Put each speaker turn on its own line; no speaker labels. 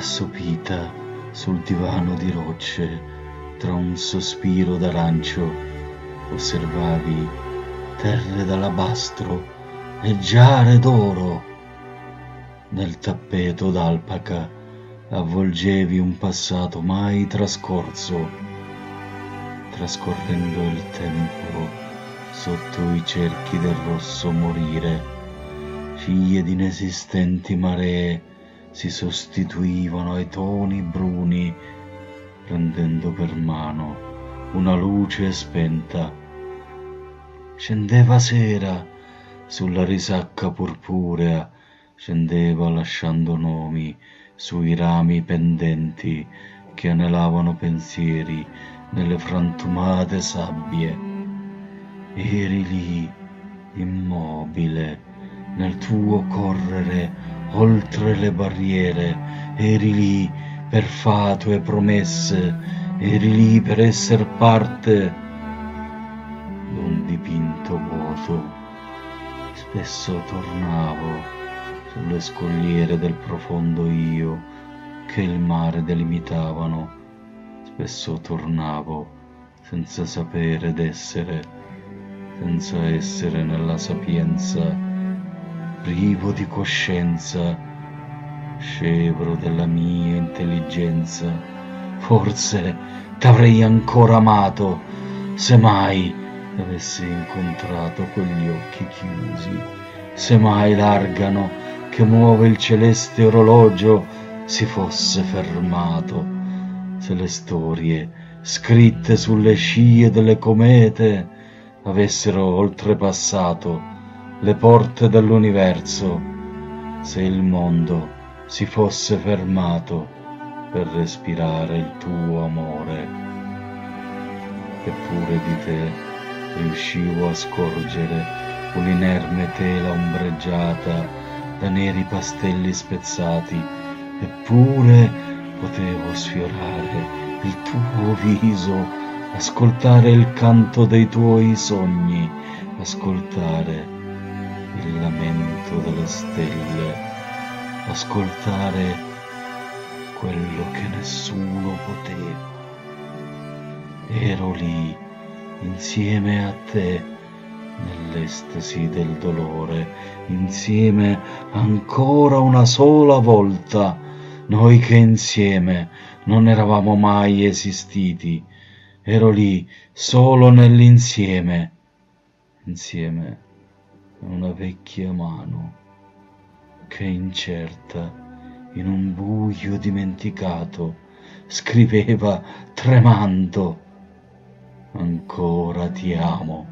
assopita sul divano di rocce, tra un sospiro d'arancio, osservavi terre d'alabastro e giare d'oro. Nel tappeto d'alpaca avvolgevi un passato mai trascorso, trascorrendo il tempo sotto i cerchi del rosso morire, figlie di inesistenti maree si sostituivano ai toni bruni, prendendo per mano una luce spenta. Scendeva sera sulla risacca purpurea, scendeva lasciando nomi sui rami pendenti che anelavano pensieri nelle frantumate sabbie. Eri lì, immobile, nel tuo correre oltre le barriere, eri lì per fatue promesse, eri lì per essere parte d'un dipinto vuoto. Spesso tornavo sulle scogliere del profondo io che il mare delimitavano, spesso tornavo senza sapere d'essere, senza essere nella sapienza privo di coscienza, scevro della mia intelligenza. Forse t'avrei ancora amato se mai avessi incontrato quegli occhi chiusi, se mai l'argano che muove il celeste orologio si fosse fermato, se le storie scritte sulle scie delle comete avessero oltrepassato le porte dell'universo se il mondo si fosse fermato per respirare il tuo amore. Eppure di te riuscivo a scorgere un'inerme tela ombreggiata da neri pastelli spezzati, eppure potevo sfiorare il tuo viso, ascoltare il canto dei tuoi sogni, ascoltare il lamento delle stelle, ascoltare quello che nessuno poteva. Ero lì insieme a te nell'estasi del dolore, insieme ancora una sola volta, noi che insieme non eravamo mai esistiti. Ero lì solo nell'insieme, insieme una vecchia mano che incerta in un buio dimenticato scriveva tremando ancora ti amo